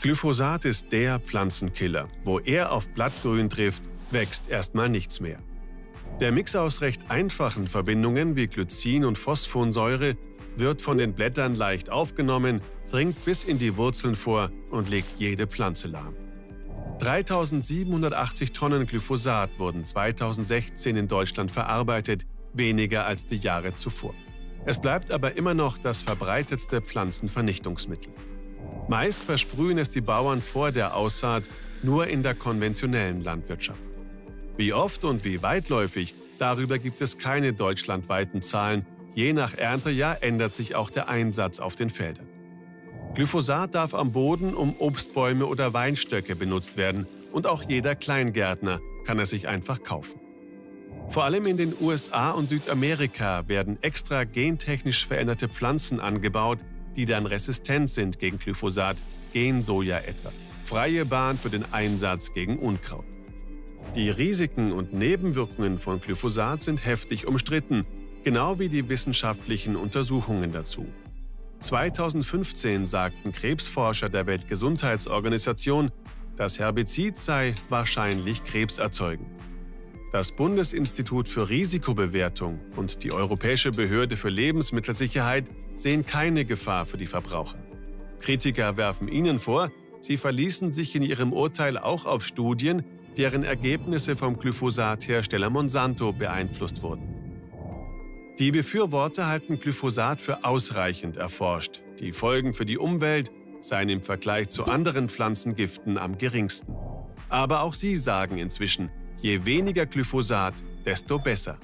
Glyphosat ist der Pflanzenkiller. Wo er auf Blattgrün trifft, wächst erstmal nichts mehr. Der Mix aus recht einfachen Verbindungen wie Glycin und Phosphonsäure wird von den Blättern leicht aufgenommen, dringt bis in die Wurzeln vor und legt jede Pflanze lahm. 3780 Tonnen Glyphosat wurden 2016 in Deutschland verarbeitet, weniger als die Jahre zuvor. Es bleibt aber immer noch das verbreitetste Pflanzenvernichtungsmittel. Meist versprühen es die Bauern vor der Aussaat nur in der konventionellen Landwirtschaft. Wie oft und wie weitläufig, darüber gibt es keine deutschlandweiten Zahlen. Je nach Erntejahr ändert sich auch der Einsatz auf den Feldern. Glyphosat darf am Boden um Obstbäume oder Weinstöcke benutzt werden und auch jeder Kleingärtner kann es sich einfach kaufen. Vor allem in den USA und Südamerika werden extra gentechnisch veränderte Pflanzen angebaut, die dann resistent sind gegen Glyphosat, Gensoja etwa. Freie Bahn für den Einsatz gegen Unkraut. Die Risiken und Nebenwirkungen von Glyphosat sind heftig umstritten, genau wie die wissenschaftlichen Untersuchungen dazu. 2015 sagten Krebsforscher der Weltgesundheitsorganisation, das Herbizid sei wahrscheinlich krebserzeugend. Das Bundesinstitut für Risikobewertung und die Europäische Behörde für Lebensmittelsicherheit sehen keine Gefahr für die Verbraucher. Kritiker werfen ihnen vor, sie verließen sich in ihrem Urteil auch auf Studien, deren Ergebnisse vom Glyphosat-Hersteller Monsanto beeinflusst wurden. Die Befürworter halten Glyphosat für ausreichend erforscht. Die Folgen für die Umwelt seien im Vergleich zu anderen Pflanzengiften am geringsten. Aber auch sie sagen inzwischen, je weniger Glyphosat, desto besser.